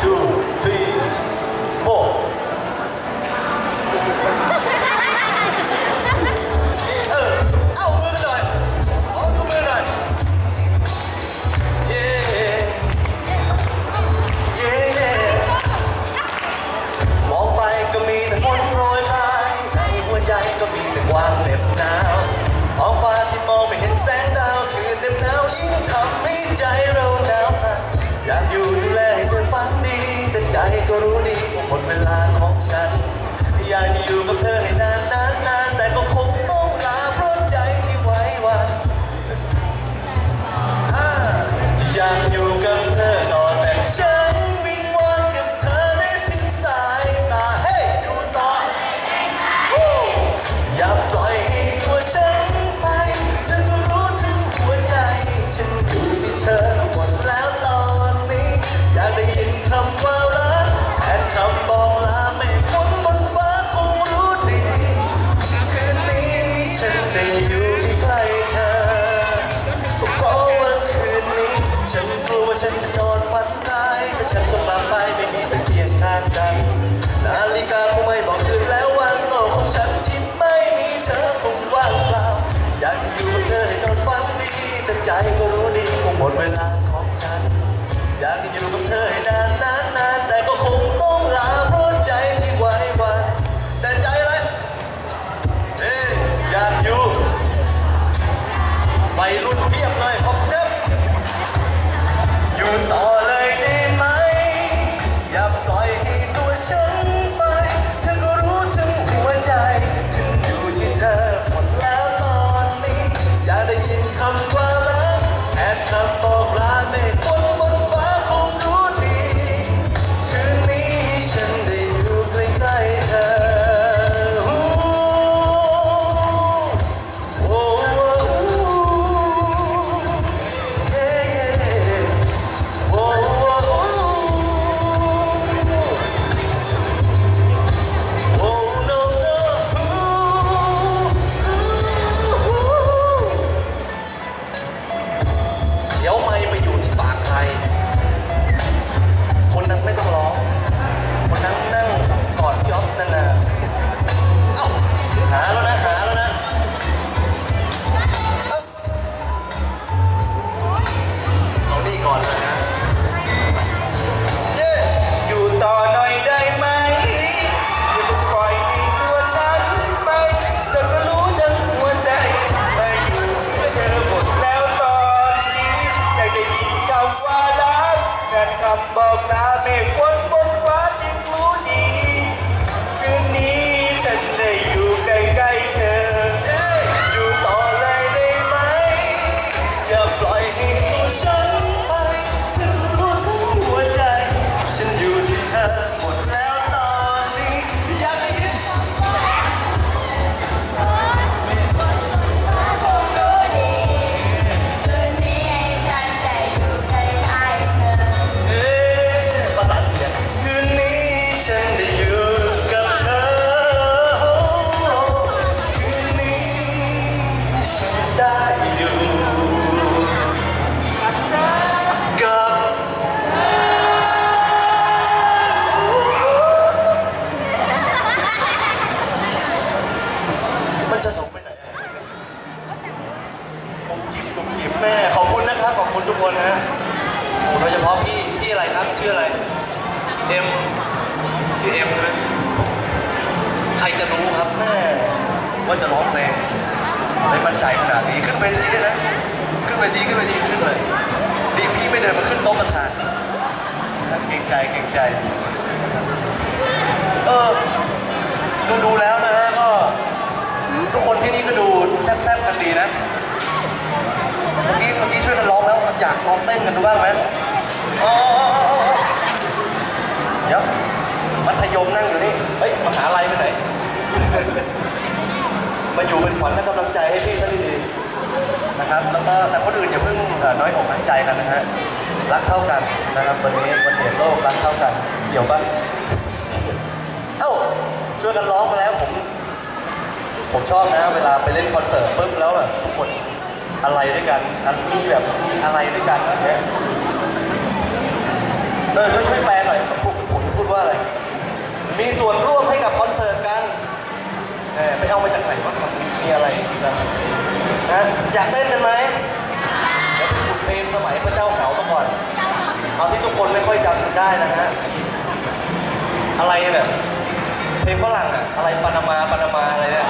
two three four เออเอามือหน่อยเอาดูมือหน่อยเย้เย้มองไปก็มีแต่ฝนโปรยปลายในหัวใจก็มีแต่ความเหน็บหนาวท้องฟ้าที่มองไม่เห็นแสงดาวคืนเหน็บหนาวยิ่งทำให้ใจเราหนาวสั่น ก็รู้ดีว่าหมดเวลาของฉัน อยากอยู่กับเธอให้นนนานนาน เวลาของฉัน อยากอยู่กับเธอให้นานนานนานแต่ก็คงต้องลาเพราะใจที่ไว้วัน แต่ใจอะไรเอ้ยอยากอยู่ไปรุ่น ว่าจะร้องเพลงได้มั่นใจขนาดนี้ขึ้นเวทีได้นะขึ้นเวทีขึ้นเวทีขึ้นเลยดีพี่ไม่เดินมาขึ้นโต๊ะประธานเก่งใจเก่งใจเออดูดูแล้วนะฮะก็ ทุกคนที่นี่ก็ดูแซ่บๆกันดีนะเมื่อกี้เมื่อกี้ช่วยกันร้องแล้วอยากร้องเต้นกันดูบ้างไหมอ๋อเดี๋ยวมัธยมนั่งอยู่นี่ เฮ้ยมหาลัยไปไหน มาอยู่เป็นขวัญและกำลังใจให้พี่เขาดีๆนะครับ แล้วก็แต่คนอื่นอย่าเพิ่งน้อยอกน้อยใจกันนะฮะรักเท่ากันนะครับวันนี้วันเหตุโลกรักเท่ากันเกี่ยวปะเอ้าช่วยกันร้องไปแล้วผมผมชอบนะเวลาไปเล่นคอนเสิร์ตปุ๊บแล้วแบบทุกคนอะไรด้วยกันอันมีแบบมีอะไรด้วยกันอย่างเงี้ยเออช่วยช่วยแปลหน่อยพูดพูดว่าอะไร มีส่วนร่วมให้กับคอนเสิร์ตกัน เออไปเอามาจากไหนวะครับมีอะไรนะนะอยากเต้นกันไหมเดี๋ยวไปฝึกเพลงสมัยพระเจ้าเขามาก่อน เอาที่ทุกคนไม่ค่อยจำกันได้นะฮะ อะไรแบบเพลงฝรั่งอะอะไรปานามาปานามาอะไรเนี่ย